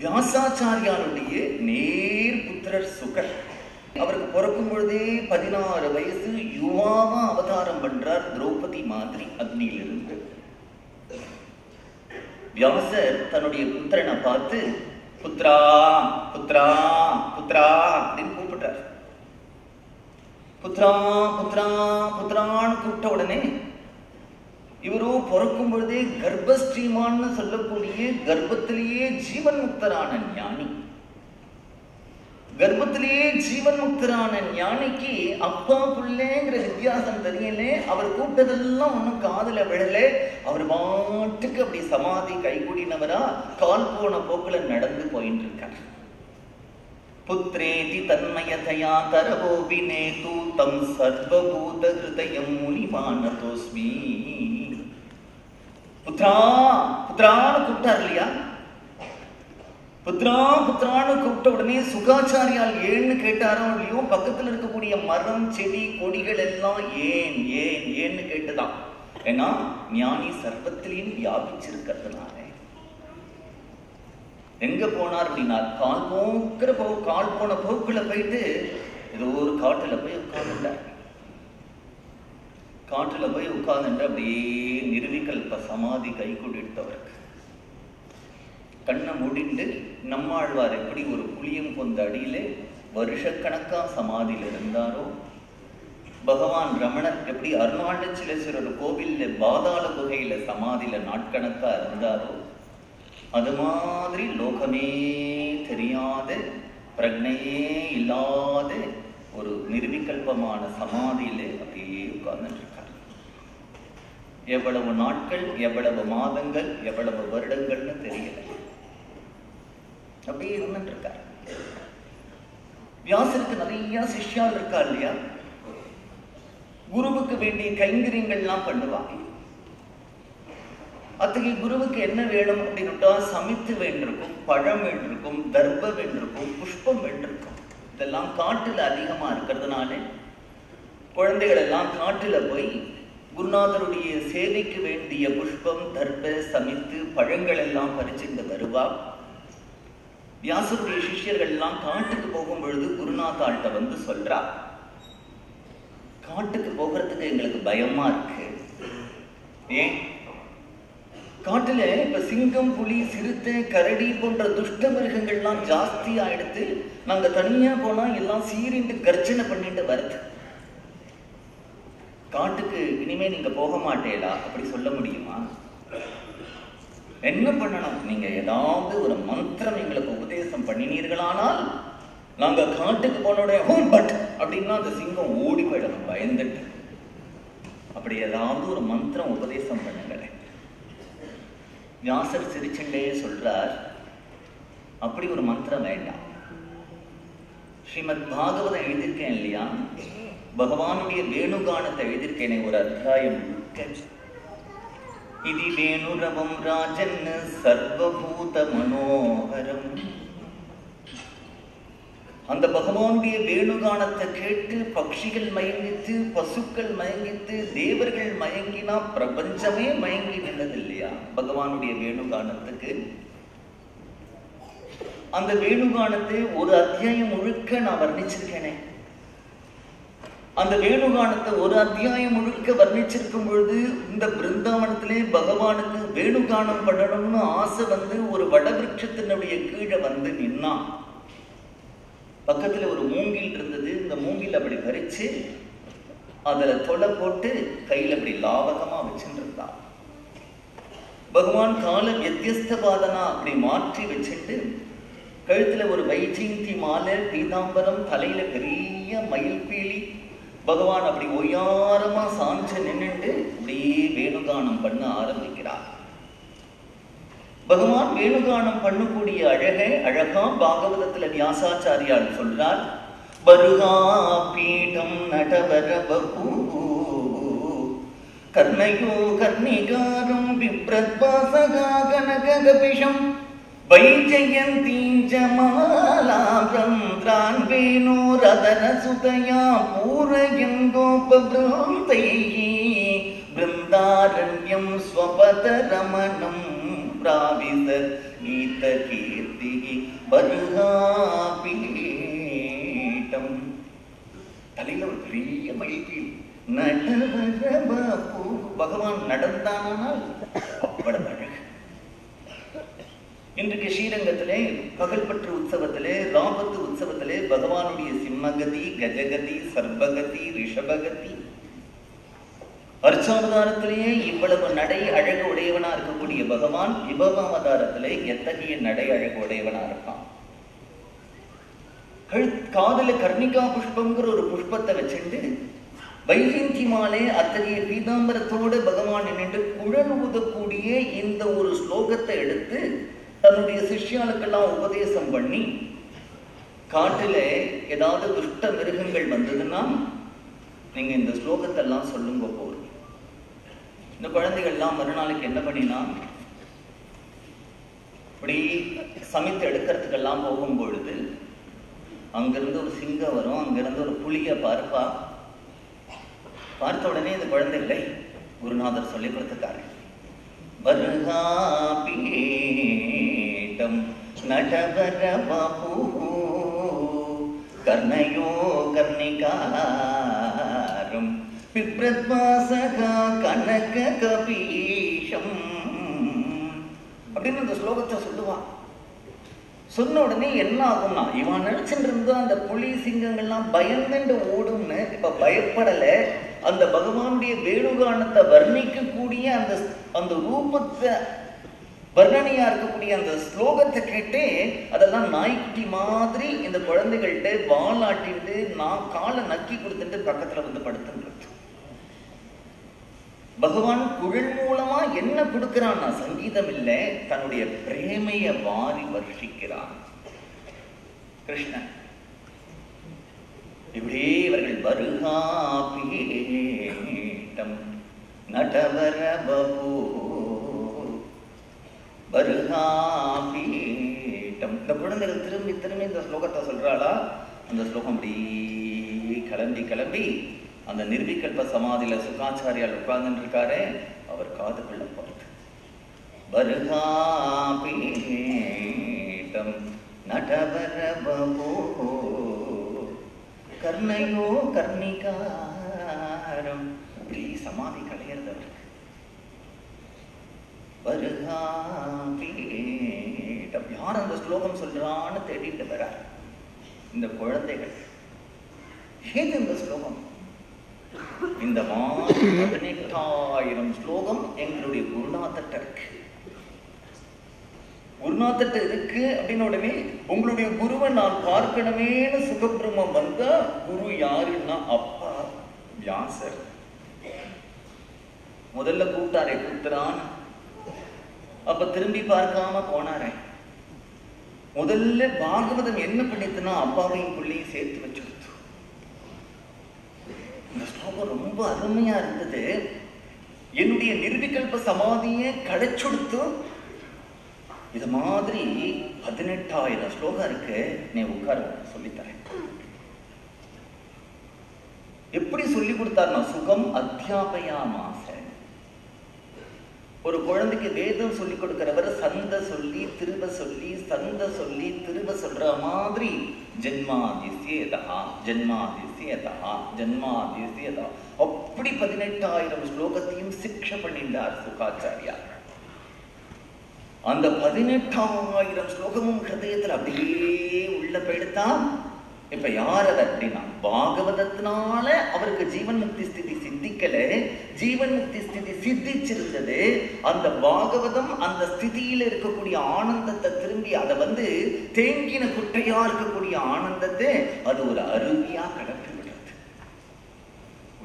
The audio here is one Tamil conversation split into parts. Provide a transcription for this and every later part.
வியாசாச்சாரியாருடைய நேர் புத்திரர் சுகர். அவருக்கு பிறக்கும் பொழுதே பதினாறு வயசு யுவாவா அவதாரம் பண்றார் திரௌபதி மாதிரி அக்னியிலிருந்து. வியாசர் தன்னுடைய புத்திரனை பார்த்து புத்ரா புத்ரா புத்ரா அப்படின்னு கூப்பிட்டார் புத்ரா புத்ரா புத்ரான்னு கூப்பிட்ட உடனே இவரும் பிறக்கும் பொழுதே கர்ப்பஸ்ரீமான்னு சொல்லக்கூடிய கர்ப்பத்திலேயே ஜீவன் முக்தரான ஞானி. கர்ப்பத்திலேயே ஜீவன் முக்தரான ஞானிக்கு அப்பா புள்ளேங்கிற வித்தியாசம் தெரியல. அவர் கூட்டதெல்லாம் ஒன்றும் காதல விழல. அவர் பாட்டுக்கு அப்படி சமாதி கைகூடினவரா கால் போன போக்குல நடந்து போயிட்டு இருக்கார் புத்திரேதி தன்மயதயா தரவோ வினேது தம் சர்வபூத ஹிருதயம் முனிமானதோஸ்மி புத்ரா புத்ரான்னு கூப்பிட்டார் இல்லையா? புத்ரா புத்ரான்னு கூப்பிட்ட உடனே சுகாச்சாரியால் ஏன்னு கேட்டாரோ இல்லையோ பக்கத்தில் இருக்கக்கூடிய மரம் செடி கொடிகள் எல்லாம் ஏன் ஏன் ஏன்னு கேட்டுதான். ஏன்னா ஞானி சர்வத்திலையும் வியாபிச்சிருக்கிறதுனால. எங்க போனார் அப்படின்னா கால் போக்குற போ கால் போன போக்குல போயிட்டு ஏதோ ஒரு காட்டுல போய் உட்கார்ந்துட்டார். காட்டுல போய் உட்கார்ந்துட்டு அப்படியே நிர்விகல்ப சமாதி கை கொடுத்தவருக்கு கண்ணை முடிண்டு நம்மாழ்வார் எப்படி ஒரு புளியம் கொண்ட அடியிலே வருஷக்கணக்காக சமாதியில் இருந்தாரோ? பகவான் ரமணர் எப்படி அருணாச்சலேஸ்வரர் கோவிலில் பாதாள குகையில சமாதியில நாட்கணக்காக இருந்தாரோ? அது மாதிரி லோகமே தெரியாத பிரக்னையே இல்லாத ஒரு நிர்விகல்பமான சமாதியிலே அப்படியே உட்கார்ந்துட்டு எவ்வளவு நாட்கள் எவ்வளவு மாதங்கள் எவ்வளவு வருடங்கள்னு தெரியல. அப்படியே இருந்துட்டு இருக்கார் வியாசருக்கு நிறைய சிஷ்யால் இருக்கா இல்லையா? குருவுக்கு வேண்டிய கைங்கரியங்கள்லாம் பண்ணுவாங்க அத்தகைய குருவுக்கு என்ன வேணும் அப்படின்னுட்டா சமைத்து வேண்டிருக்கும் பழம் வேண்டிருக்கும் தர்ப வேண்டிருக்கும் புஷ்பம் வேண்டிருக்கும். இதெல்லாம் காட்டுல அதிகமா இருக்கிறதுனால குழந்தைகள் எல்லாம் காட்டுல போய் குருநாதருடைய சேவைக்கு வேண்டிய புஷ்பம் தர்ப சமைத்து பழங்கள் எல்லாம் பறிச்சுட்டு வருவா. வியாசருடைய சிஷியர்கள் எல்லாம் காட்டுக்கு போகும் பொழுது குருநாதாள்கிட்ட வந்து சொல்றா காட்டுக்கு போகிறதுக்கு எங்களுக்கு பயமா இருக்கு. ஏன் காட்டுல இப்ப சிங்கம் புலி சிறுத்தை கரடி போன்ற துஷ்ட மிருகங்கள்லாம் ஜாஸ்தி ஆயிடுத்து நாங்க தனியா போனா எல்லாம் சீரிண்டு கர்ஜனை பண்ணிட்டு வருது. காட்டுக்கு இனிமே நீங்க போக மாட்டேலா? அப்படி சொல்ல முடியுமா? என்ன பண்ணணும்? நீங்க ஏதாவது ஒரு மந்திரம் எங்களுக்கு உபதேசம் பண்ணினீர்களானால் நாங்க காட்டுக்கு போனோடைய ஹோம் பட் அப்படின்னா அந்த சிங்கம் ஓடி போயிடணும் பயந்துட்டு. அப்படி ஏதாவது ஒரு மந்திரம் உபதேசம் பண்ணுங்களேன். வியாசர் சிரிச்சண்டே சொல்றார் அப்படி ஒரு மந்திரம் வேண்டாம். ஸ்ரீமத் பாகவதம் எழுதியிருக்கேன் இல்லையா? பகவானுடைய வேணுகானத்தை எழுதியிருக்கேனே ஒரு அத்தியாயம். இது வேணுரவம் ராஜன் சர்வபூத மனோகரம் அந்த பகவானுடைய வேணுகானத்தை கேட்டு பட்சிகள் மயங்கித்து பசுக்கள் மயங்கித்து தேவர்கள் மயங்கினா பிரபஞ்சமே மயங்கி நின்னது இல்லையா பகவானுடைய வேணுகானத்துக்கு. அந்த வேணுகானத்தை ஒரு அத்தியாயம் முழுக்க நான் வர்ணிச்சிருக்கேனே. அந்த வேணுகானத்தை ஒரு அத்தியாயம் முழுக்க வர்ணிச்சிருக்கும் பொழுது இந்த பிருந்தாவனத்திலே பகவானுக்கு வேணுகானம் பண்ணணும்னு ஆசை வந்து ஒரு வடவிருட்சத்தினுடைய கீழே வந்து நின்னான். பக்கத்துல ஒரு மூங்கில் இருந்தது. இந்த மூங்கில் அப்படி பறிச்சு அதுல தொலை போட்டு கையில அப்படி லாவகமா வச்சுருந்தான் பகவான் கால வித்தியஸ்தபாதனா அப்படி மாற்றி வச்சுட்டு கழுத்துல ஒரு வைஜெயந்தி மாலை பீதாம்பரம் தலையில பெரிய மயில் பீலி பகவான் அப்படி ஒய்யாரமா சாஞ்சு நின்னுட்டு அப்படியே வேணுகானம் பண்ண ஆரம்பிக்கிறார். பகவான் வேணுகானம் பண்ணக்கூடிய அழகை அழகா பாகவதத்துல வியாசாச்சாரியால் சொல்றார். வருகா பீடம் நடவர பகு கர்ணயோ கர்ணிகாரம் விப்ரத்வாசகா கனகபிஷம் वैजयन्तीञ्जमालाभ्रन्त्रान् वेणोरदनसुतया पूरयङ्गोपवृन्तैः बृन्दारण्यं स्वपदरमणं प्राविश गीतकीर्तिः बर्हापीठम् தலையில ஒரு பெரிய மயில்பீல் நடவரவபு பகவான் நடந்தானால் அவ்வளவு அழகு இன்றைக்கு ஸ்ரீரங்கத்திலே பகல்பற்று உற்சவத்திலே ராபத்து உற்சவத்திலே பகவானுடைய சிம்மகதி கஜகதி சர்பகதி ரிஷபகதி. அர்ச்சாவதாரத்திலேயே இவ்வளவு நடை அழகு உடையவனா இருக்கக்கூடிய பகவான் விபவாவதாரத்திலே எத்தகைய நடை அழகு உடையவனா இருப்பான்? காதல கர்ணிகா புஷ்பங்கிற ஒரு புஷ்பத்தை வச்சுட்டு வைஜந்தி மாலை அத்தகைய பீதாம்பரத்தோடு பகவான் நின்று குழல் ஊதக்கூடிய இந்த ஒரு ஸ்லோகத்தை எடுத்து தன்னுடைய சிஷ்யாளுக்கெல்லாம் உபதேசம் பண்ணி காட்டுல ஏதாவது துஷ்ட மிருகங்கள் வந்ததுன்னா நீங்க இந்த ஸ்லோகத்தை எல்லாம் சொல்லுங்க போதும் இந்த குழந்தைகள்லாம் மறுநாளைக்கு என்ன பண்ணினா இப்படி சமைத்து எடுக்கிறதுக்கெல்லாம் போகும் பொழுது அங்கிருந்து ஒரு சிங்கம் வரும் அங்கிருந்து ஒரு புளிய பார்ப்பா. பார்த்த உடனே இந்த குழந்தைகளை குருநாதர் சொல்லி கொடுத்துட்டாரு. வருகாபீட்டம் நடவர பாபு கர்ணயோ கர்ணிகாரம். பிப்ரத்வாசகா கனக கபீஷம். அப்படின்னு அந்த ஸ்லோகத்தை சொல்லுவான் சொன்ன உடனே என்ன ஆகும்னா இவன் நினைச்சுட்டு இருந்தா அந்த புலி சிங்கங்கள்லாம் பயந்துட்டு ஓடும்னு இப்ப பயப்படல. அந்த பகவானுடைய வேணுகானத்தை வர்ணிக்கக்கூடிய அந்த அந்த ரூபத்தை வர்ணனையா இருக்கக்கூடிய அந்த ஸ்லோகத்தை கேட்டு அதெல்லாம் நாய்க்குட்டி மாதிரி இந்த குழந்தைகள்கிட்ட வாலாட்டிட்டு நான் காலை நக்கி கொடுத்துட்டு பக்கத்துல வந்து படுத்துன்றது பகவான் குழல் மூலமா என்ன கொடுக்கிறான்னா சங்கீதம் இல்ல தன்னுடைய பிரேமைய வாரி வர்ஷிக்கிறான் கிருஷ்ணன் இப்படியே இவர்கள் வருகாபீட்டம் நடவர பபூ வருகாபீட்டம். இந்த குழந்தைகள் திரும்பி திரும்பி இந்த ஸ்லோகத்தை சொல்றாளா? அந்த ஸ்லோகம் அப்படி கிளம்பி கிளம்பி அந்த நிர்விகல்ப சமாதியில சுகாச்சாரியால் உட்கார்ந்துட்டு இருக்காரே அவர் காதுகளை போறது வருகாபீட்டம் நடவரபோ கர்ணையோ கர்ணிகாரம். இப்படி சமாதி கலையறது அவருக்கு. வருகாபீட்டம் ஸ்லோகம் சொல்றான்னு தேடிட்டு வரார். இந்த குழந்தைகள். ஏது இந்த ஸ்லோகம்? இந்த மாதிரி பதினெட்டாயிரம் ஸ்லோகம் எங்களுடைய குருநாதட்ட இருக்கு. குருநாதட்ட இருக்கு அப்படின்னு உடனே உங்களுடைய குருவை நான் பார்க்கணுமேனு சுகபிரமம் வந்த குரு யாருன்னா அப்பா? வியாசர் முதல்ல கூப்பிட்டாரே கூப்பிட்டான் அப்ப திரும்பி பார்க்காம போனாரேன் முதல்ல பாகவதம் என்ன பண்ணித்துனா அப்பாவையும் பிள்ளையும் சேர்த்து வச்சுடுத்து. இந்த ஸ்லோகம் ரொம்ப அருமையா இருந்தது. என்னுடைய நிர்விகல்ப சமாதியை கடைச்சுடுத்து இது மாதிரி பதினெட்டாயிரம் ஸ்லோகம் இருக்கு. நீ உட்கார சொல்லித்தரேன். எப்படி சொல்லி கொடுத்தாருன்னா சுகம் அத்தியாபயா ஒரு குழந்தைக்கு வேதம் சொல்லி கொடுக்கிறவர் சந்த சொல்லி திரும்ப சொல்லி சந்த சொல்லி திரும்ப சொல்ற மாதிரி ஜென்மாதிசியதா ஜென்மாதிசியதா ஜென்மாதிசியதா அப்படி பதினெட்டாயிரம் ஸ்லோகத்தையும் சிக்ஷ பண்ணிட்டார் சுகாச்சாரியா அந்த பதினெட்டாயிரம் ஸ்லோகமும் ஹிருதயத்தில் அப்படியே உள்ள போயிடுத்தான் இப்ப யார் அவர் அப்படின்னா பாகவதத்தினால அவருக்கு ஜீவன் முக்தி ஸ்திதி சித்திக்கல. ஜீவன் முக்தி ஸ்திதி சித்திச்சிருந்தது. அந்த பாகவதம் அந்த ஸ்திதியில இருக்கக்கூடிய ஆனந்தத்தை திரும்பி அதை வந்து தேங்கின குட்டையா இருக்கக்கூடிய ஆனந்தத்தை அது ஒரு அருவியா கடத்தி விடுறது.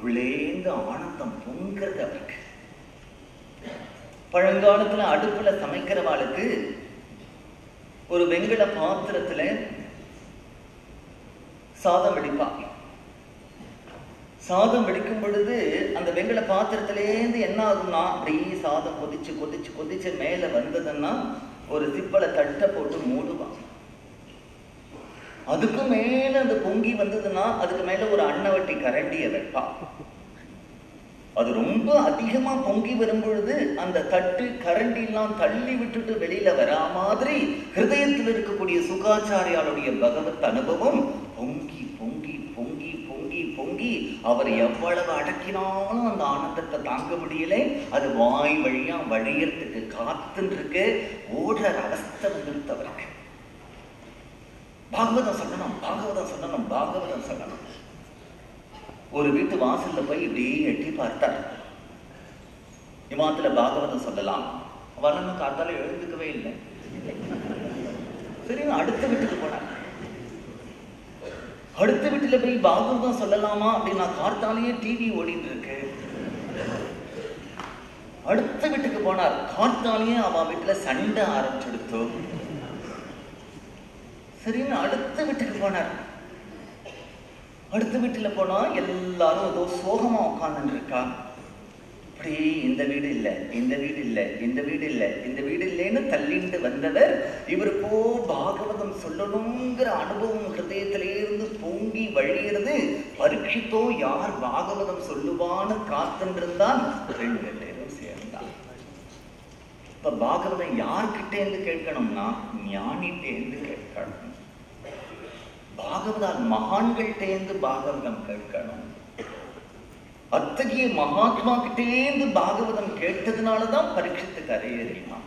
உள்ளேந்து ஆனந்தம் பொங்கிறது அவருக்கு. பழங்காலத்துல அடுப்புல சமைக்கிறவாளுக்கு ஒரு வெங்கல பாத்திரத்துல சாதம் வெடிப்பாங்க. சாதம் வெடிக்கும் பொழுது அந்த வெங்கல பாத்திரத்திலேருந்து என்ன ஆகும்னா அப்படியே சாதம் கொதிச்சு கொதிச்சு கொதிச்சு மேல வந்ததுன்னா ஒரு சிப்பலை தட்டை போட்டு மூடுவான் அதுக்கு மேல அந்த பொங்கி வந்ததுன்னா அதுக்கு மேல ஒரு அன்னவட்டி கரண்டிய வைப்பான் அது ரொம்ப அதிகமா பொங்கி வரும்பொழுது அந்த தட்டு கரண்டி எல்லாம் தள்ளி விட்டுட்டு வெளியில வரா மாதிரி ஹிருதயத்தில் இருக்கக்கூடிய சுகாச்சாரியாளுடைய பகவத் அனுபவம் பொங்கி பொங்கி பொங்கி பொங்கி பொங்கி. அவர் எவ்வளவு அடக்கினாலும் அந்த ஆனந்தத்தை தாங்க முடியல. அது வாய் வழியா வழியறதுக்கு காத்துன்னு இருக்கு ஓடுற அவஸ்தை வந்துருத்து அவருக்கு பாகவதம் சொல்லணும் பாகவதம் சொல்லணும் பாகவதம் சொல்லணும். ஒரு வீட்டு வாசல்ல போய் இப்படியே எட்டி பார்த்தார். இமாத்துல பாகவதம் சொல்லலாம். வரணும் காத்தால எழுந்துக்கவே இல்லை. சரி அடுத்த வீட்டுக்கு போனார். அடுத்த வீட்டில் போய் பாகவதம் சொல்லலாமா? அப்படின்னு நான் காத்தாலேயே டிவி ஓடிட்டு இருக்கு அடுத்த வீட்டுக்கு போனார். காத்தாலேயே அவ வீட்டுல சண்டை ஆரம்பிச்செடுத்தோ சரின்னு அடுத்த வீட்டுக்கு போனார். அடுத்த வீட்டுல போனா எல்லாரும் ஏதோ சோகமா உட்கார்ந்துட்டு இருக்கா அப்படி இந்த வீடு இல்ல இந்த வீடு இல்ல இந்த வீடு இல்ல இந்த வீடு இல்லைன்னு தள்ளிண்டு வந்தவர். இவருக்கோ பாகவதம் சொல்லணுங்கிற அனுபவம் ஹிருதயத்திலிருந்து பொங்கி வழியிறது பரீட்சித்தோ யார் பாகவதம் சொல்லுவான்னு காத்துன்றிருந்தான் ரெண்டு பேரும் சேர்ந்தான் இப்ப பாகவதம் யார்கிட்ட இருந்து கேட்கணும்னா ஞானிட்டேந்து கேட்கணும். பாகவதால் மகான்கள்டேந்து பாகவதம் கேட்கணும். அத்தகைய மகாத்மா கிட்டேந்து பாகவதம் கேட்டதுனாலதான் பரீட்சித்து கரையேறினான்